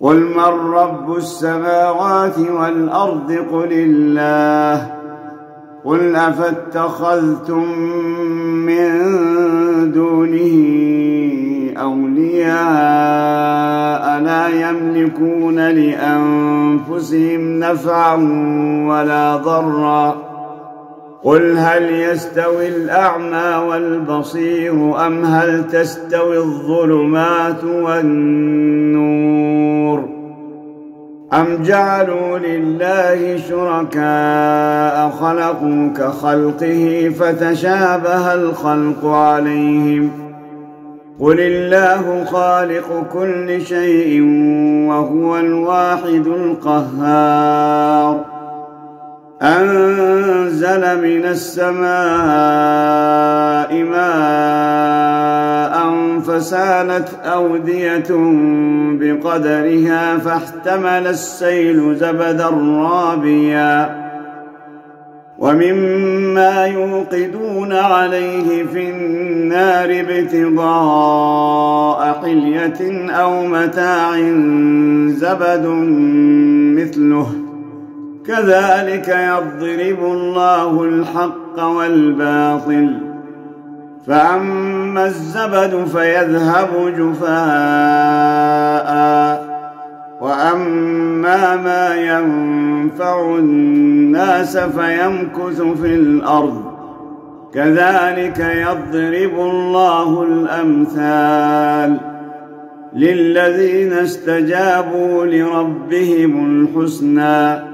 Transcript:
قل من رب السماوات والأرض قل الله قل أفاتخذتم من دونه أولياء لا يملكون لأنفسهم نفعا ولا ضرا قل هل يستوي الأعمى والبصير أم هل تستوي الظلمات والنور أم جعلوا لله شركاء خلقوا كخلقه فتشابه الخلق عليهم قل الله خالق كل شيء وهو الواحد القهار أنزل من السماء ماء فسالت أودية بقدرها فاحتمل السيل زبدا رابيا. ومما يوقدون عليه في النار ابتغاء حلية أو متاع زبد مثله. كذلك يضرب الله الحق والباطل. فأما الزبد فيذهب جفاء. وأما ما ينفع الناس فيمكث في الأرض. كذلك يضرب الله الأمثال للذين استجابوا لربهم الحسنى.